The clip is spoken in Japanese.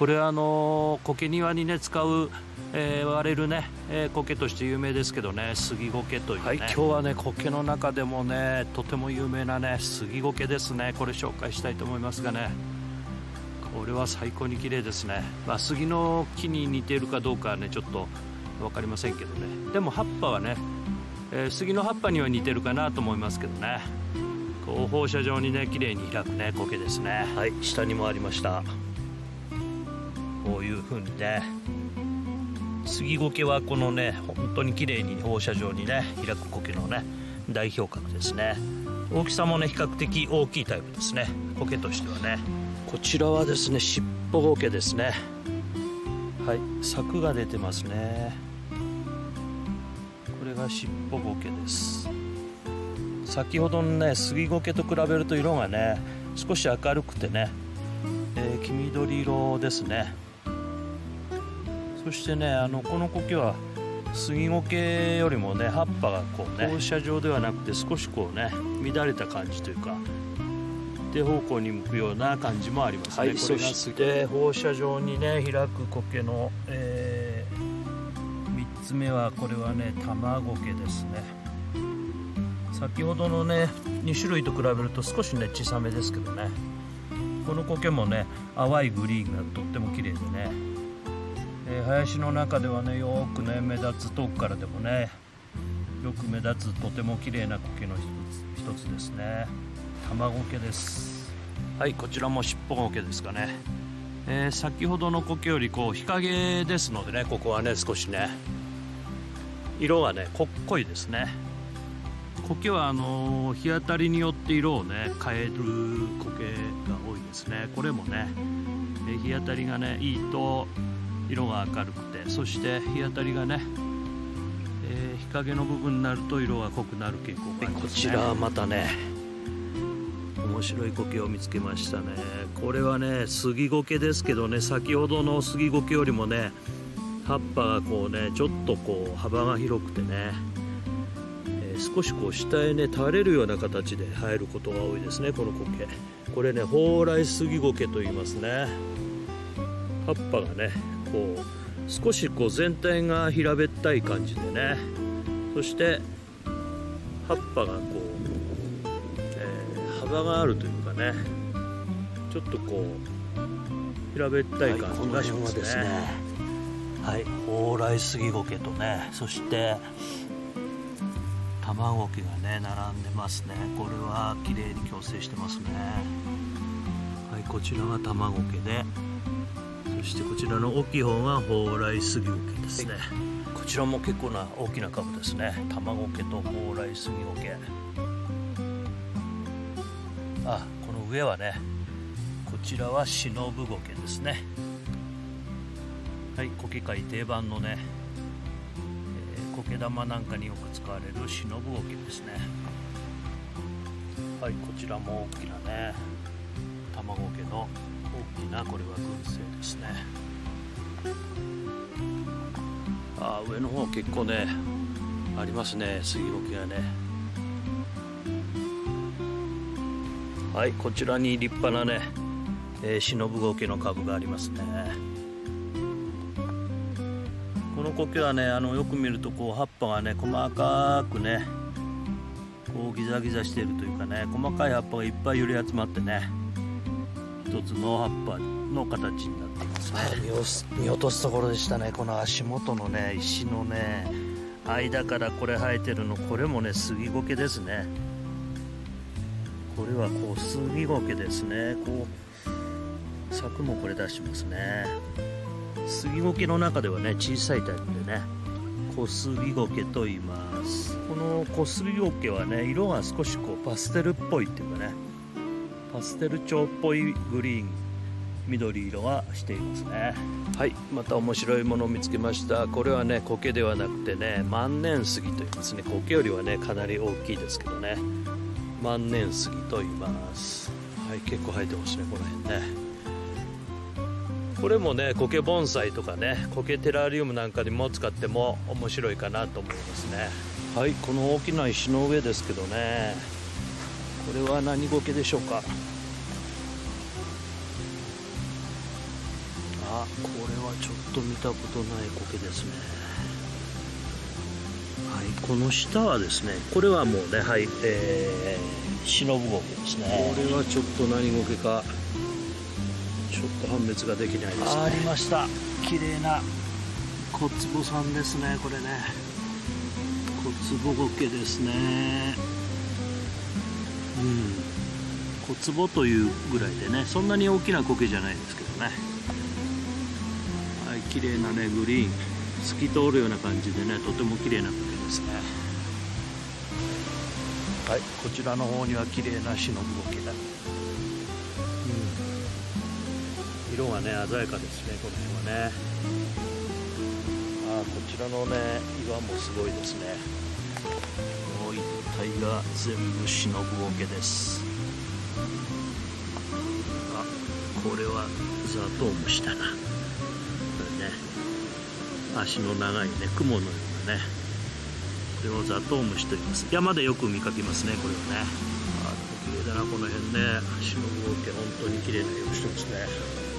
これはあの苔庭にね使う、えー、割れるね、えー、苔として有名ですけどね杉苔というね、はい、今日はね苔の中でもねとても有名なね杉苔ですね。これ紹介したいと思いますがね。これは最高に綺麗ですね、まあ、杉の木に似ているかどうかはねちょっと分かりませんけどね。でも葉っぱはね、えー、杉の葉っぱには似てるかなと思いますけどね。こう放射状にね綺麗に開くね苔ですね。はい下にもありました。こういう風にね杉苔はこのね本当に綺麗に放射状にね開く苔のね代表格ですね。大きさもね比較的大きいタイプですね。苔としてはね。こちらはですね尻尾苔ですね。はい柵が出てますね。これが尻尾苔です。先ほどのね杉苔と比べると色がね少し明るくてね、えー、黄緑色ですね。そしてねあのこの苔は杉苔よりもね葉っぱがこうね放射状ではなくて少しこうね乱れた感じというか手方向に向くような感じもありますね、はい、そして放射状にね開く苔の、えー、3つ目はこれはね卵苔ですね。先ほどのね2種類と比べると少しね小さめですけどね。この苔もね淡いグリーンがとっても綺麗でねえー、林の中ではねよくね目立つ遠くからでもねよく目立つとても綺麗な苔の一つですね。卵苔です。はいこちらも尻尾苔ですかね、えー、先ほどの苔よりこう日陰ですのでねここはね少しね色がね濃っこいですね。苔はあの、日当たりによって色をね変える苔が多いですね。これもね日当たりがねいいと色が明るくてそして日当たりがね、えー、日陰の部分になると色が濃くなる傾向があります、ね、こちらはまたね面白い苔を見つけましたね。これはね杉苔ですけどね先ほどの杉苔よりもね葉っぱがこうねちょっとこう幅が広くてね、えー、少しこう下へね垂れるような形で生えることが多いですねこの苔。これね蓬莱杉苔と言いますね。葉っぱがねこう少しこう全体が平べったい感じでね。そして葉っぱがこう、えー、幅があるというかね。ちょっとこう平べったい感じがしますね。はい、蓬莱杉苔とね。そして卵苔がね並んでますね。これは綺麗に矯正してますね。はいこちらが卵苔で。そしてこちらの大きい方が蓬莱杉桶ですね、こちらも結構な大きな株ですね。卵桶と蓬莱杉桶。あこの上はねこちらは忍ぶ苔ですね。はい苔界定番のね、えー、苔玉なんかによく使われる忍ぶ苔ですね。はいこちらも大きなね卵桶の大きなこれは群生ですね。あ上の方結構ねありますね杉苔がね。はいこちらに立派なね、えー、忍ぶ苔の株がありますね。この苔はねあのよく見るとこう葉っぱがね細かくねこうギザギザしているというかね細かい葉っぱがいっぱい揺れ集まってね一つの葉っぱの形になっています。ね見落とすところでしたね。この足元のね石のね間からこれ生えてるのこれもね杉苔ですね。これはこう杉苔ですね。こう柵もこれ出しますね。杉苔の中ではね小さいタイプでね小杉苔と言います。この小杉苔はね色が少しこうパステルっぽいっていうかねパステル調っぽいグリーン緑色はしていますね。はいまた面白いものを見つけました。これはね苔ではなくてね万年杉と言いますね。苔よりはねかなり大きいですけどね。万年杉と言います。はい結構生えてますねこの辺ね。これもね苔盆栽とかね苔テラリウムなんかにも使っても面白いかなと思いますね。はいこの大きな石の上ですけどねこれは何苔でしょうか？あこれはちょっと見たことない苔ですね。はいこの下はですねこれはもうねはいえー、忍ぶ苔ですね。これはちょっと何苔かちょっと判別ができないですね。ありました。綺麗な小坪さんですねこれね。小坪苔ですねうん。小坪というぐらいでねそんなに大きな苔じゃないですけどね。はい綺麗なねグリーン。透き通るような感じでねとても綺麗な苔ですね。はいこちらの方には綺麗な忍ぶ苔だ、うん、色がね鮮やかですねこの辺はね。あこちらのね岩もすごいですねもう一帯が全部忍ぶ桶です。あこれはザトウムシだな。これね足の長いね雲のようなね。これをザトウムシと言います。山でよく見かけますねこれはね。あ綺麗だなこの辺ね。忍ぶ桶本当に綺麗な色してますね。